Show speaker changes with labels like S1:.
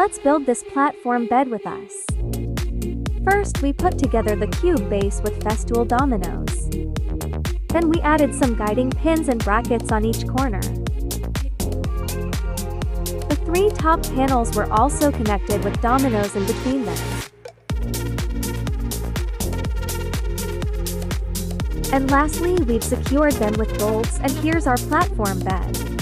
S1: Let's build this platform bed with us. First we put together the cube base with festool dominoes. Then we added some guiding pins and brackets on each corner. The three top panels were also connected with dominoes in between them. And lastly we've secured them with bolts and here's our platform bed.